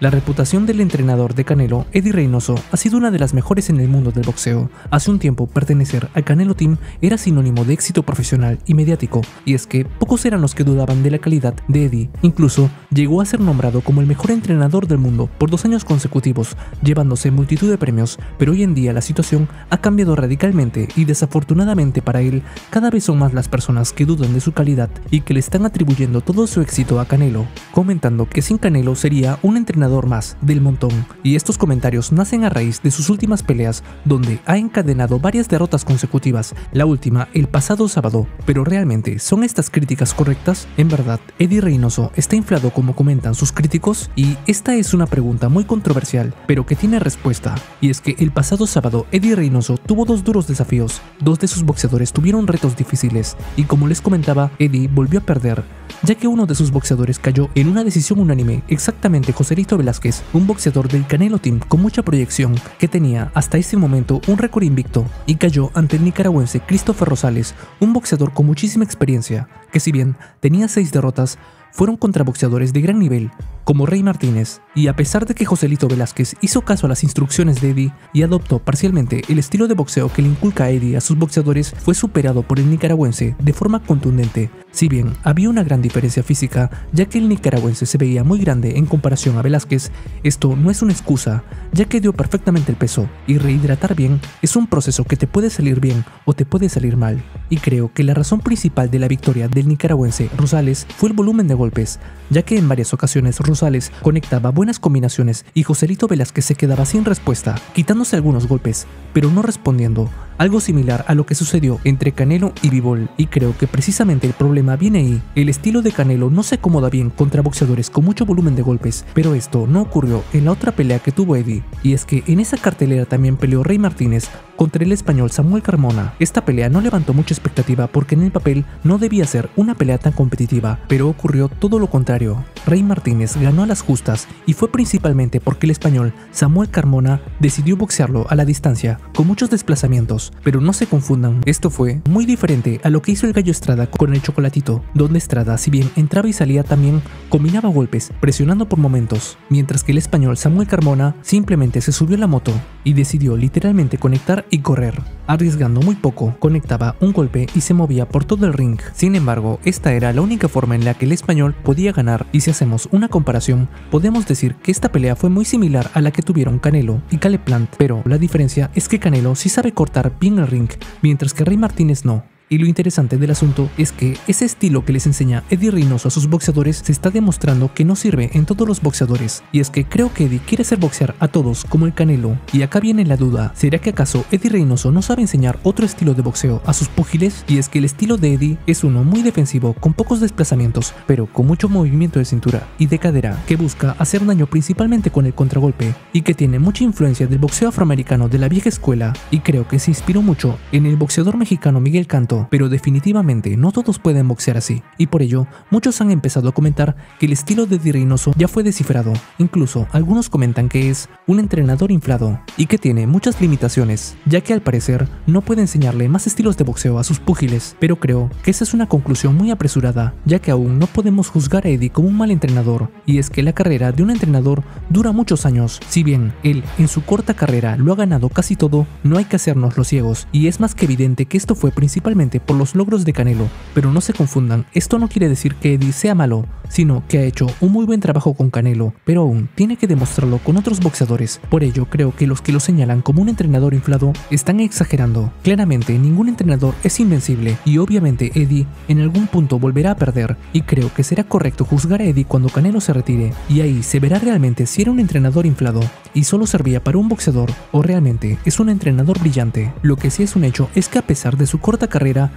La reputación del entrenador de Canelo, Eddie Reynoso, ha sido una de las mejores en el mundo del boxeo. Hace un tiempo, pertenecer al Canelo Team era sinónimo de éxito profesional y mediático, y es que pocos eran los que dudaban de la calidad de Eddie. Incluso llegó a ser nombrado como el mejor entrenador del mundo por dos años consecutivos, llevándose multitud de premios, pero hoy en día la situación ha cambiado radicalmente y desafortunadamente para él, cada vez son más las personas que dudan de su calidad y que le están atribuyendo todo su éxito a Canelo, comentando que sin Canelo sería un entrenador más del montón, y estos comentarios nacen a raíz de sus últimas peleas, donde ha encadenado varias derrotas consecutivas, la última el pasado sábado. Pero realmente, ¿son estas críticas correctas? En verdad, Eddie Reynoso está inflado como comentan sus críticos, y esta es una pregunta muy controversial, pero que tiene respuesta, y es que el pasado sábado Eddie Reynoso tuvo dos duros desafíos, dos de sus boxeadores tuvieron retos difíciles, y como les comentaba, Eddie volvió a perder, ya que uno de sus boxeadores cayó en una decisión unánime, exactamente Joselito Velázquez, un boxeador del Canelo Team con mucha proyección, que tenía hasta ese momento un récord invicto, y cayó ante el nicaragüense Christopher Rosales, un boxeador con muchísima experiencia, que si bien tenía seis derrotas, fueron contra boxeadores de gran nivel, como Rey Martínez, y a pesar de que Joselito Velázquez hizo caso a las instrucciones de Eddie y adoptó parcialmente el estilo de boxeo que le inculca a Eddie a sus boxeadores, fue superado por el nicaragüense de forma contundente. Si bien había una gran diferencia física, ya que el nicaragüense se veía muy grande en comparación a Velázquez, esto no es una excusa, ya que dio perfectamente el peso, y rehidratar bien es un proceso que te puede salir bien o te puede salir mal. Y creo que la razón principal de la victoria del nicaragüense Rosales fue el volumen de golpes, ya que en varias ocasiones Rosales conectaba buenas combinaciones y Joselito Velázquez se quedaba sin respuesta, quitándose algunos golpes, pero no respondiendo, algo similar a lo que sucedió entre Canelo y Bivol, y creo que precisamente el problema viene ahí. El estilo de Canelo no se acomoda bien contra boxeadores con mucho volumen de golpes, pero esto no ocurrió en la otra pelea que tuvo Eddie, y es que en esa cartelera también peleó Rey Martínez contra el español Samuel Carmona. Esta pelea no levantó mucha expectativa porque en el papel no debía ser una pelea tan competitiva, pero ocurrió todo lo contrario. Rey Martínez ganó a las justas y fue principalmente porque el español Samuel Carmona decidió boxearlo a la distancia, con muchos desplazamientos, pero no se confundan, esto fue muy diferente a lo que hizo el Gallo Estrada con el Chocolatito, donde Estrada si bien entraba y salía también combinaba golpes, presionando por momentos, mientras que el español Samuel Carmona simplemente se subió a la moto y decidió literalmente conectar y correr. Arriesgando muy poco, conectaba un golpe y se movía por todo el ring. Sin embargo, esta era la única forma en la que el español podía ganar y si hacemos una comparación, podemos decir que esta pelea fue muy similar a la que tuvieron Canelo y Caleb Plant, pero la diferencia es que Canelo sí sabe cortar bien el ring, mientras que Rey Martínez no. Y lo interesante del asunto es que ese estilo que les enseña Eddie Reynoso a sus boxeadores se está demostrando que no sirve en todos los boxeadores. Y es que creo que Eddie quiere hacer boxear a todos como el Canelo. Y acá viene la duda, ¿será que acaso Eddie Reynoso no sabe enseñar otro estilo de boxeo a sus púgiles? Y es que el estilo de Eddie es uno muy defensivo, con pocos desplazamientos, pero con mucho movimiento de cintura y de cadera, que busca hacer daño principalmente con el contragolpe, y que tiene mucha influencia del boxeo afroamericano de la vieja escuela, y creo que se inspiró mucho en el boxeador mexicano Miguel Canto pero definitivamente no todos pueden boxear así, y por ello muchos han empezado a comentar que el estilo de Di Reynoso ya fue descifrado, incluso algunos comentan que es un entrenador inflado y que tiene muchas limitaciones, ya que al parecer no puede enseñarle más estilos de boxeo a sus púgiles, pero creo que esa es una conclusión muy apresurada, ya que aún no podemos juzgar a Eddie como un mal entrenador, y es que la carrera de un entrenador dura muchos años, si bien él en su corta carrera lo ha ganado casi todo, no hay que hacernos los ciegos, y es más que evidente que esto fue principalmente por los logros de Canelo, pero no se confundan, esto no quiere decir que Eddie sea malo, sino que ha hecho un muy buen trabajo con Canelo, pero aún tiene que demostrarlo con otros boxeadores. Por ello, creo que los que lo señalan como un entrenador inflado están exagerando. Claramente, ningún entrenador es invencible y obviamente Eddie en algún punto volverá a perder y creo que será correcto juzgar a Eddie cuando Canelo se retire y ahí se verá realmente si era un entrenador inflado y solo servía para un boxeador o realmente es un entrenador brillante. Lo que sí es un hecho es que a pesar de su corta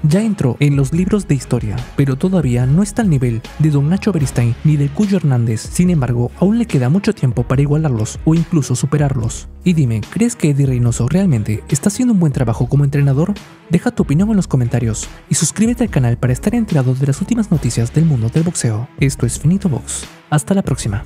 ya entró en los libros de historia, pero todavía no está al nivel de Don Nacho Beristain ni de Cuyo Hernández. Sin embargo, aún le queda mucho tiempo para igualarlos o incluso superarlos. Y dime, ¿crees que Eddie Reynoso realmente está haciendo un buen trabajo como entrenador? Deja tu opinión en los comentarios y suscríbete al canal para estar enterado de las últimas noticias del mundo del boxeo. Esto es Finito Box. Hasta la próxima.